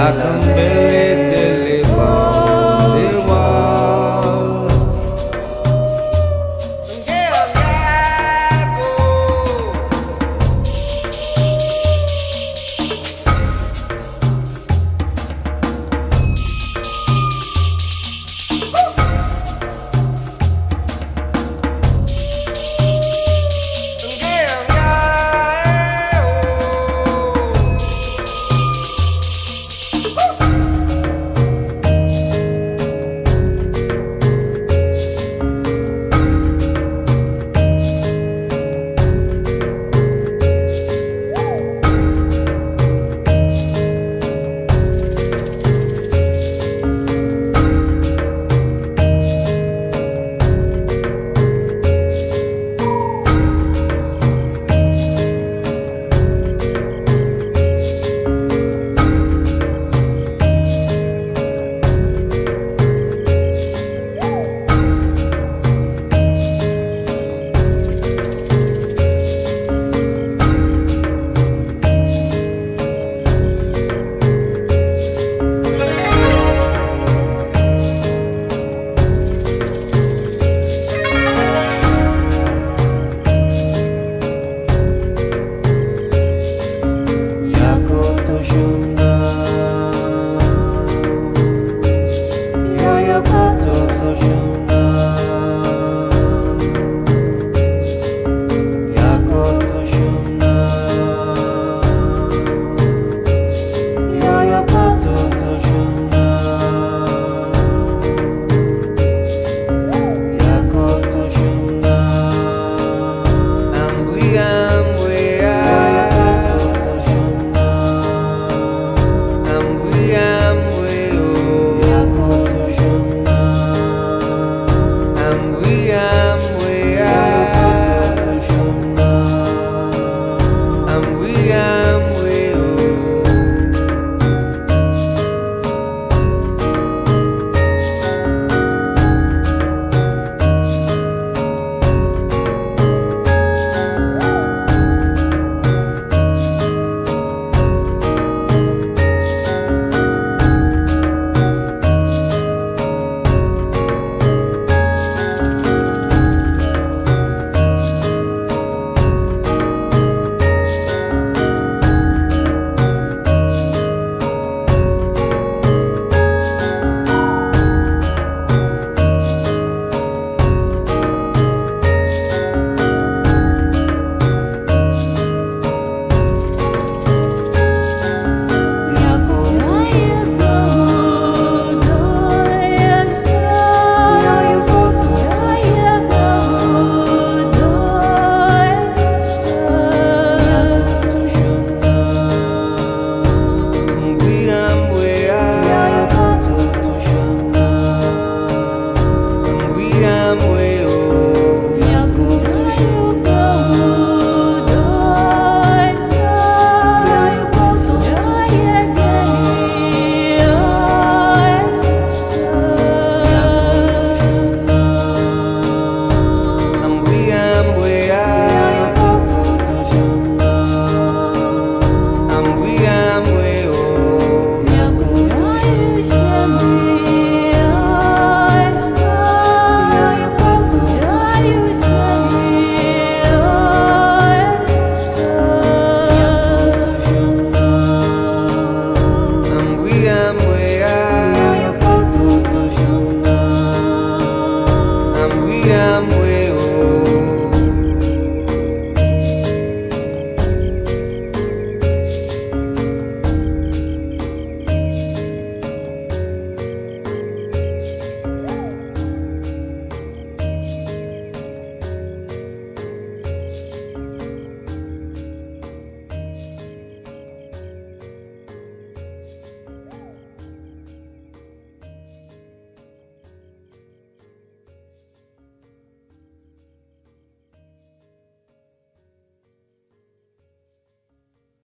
I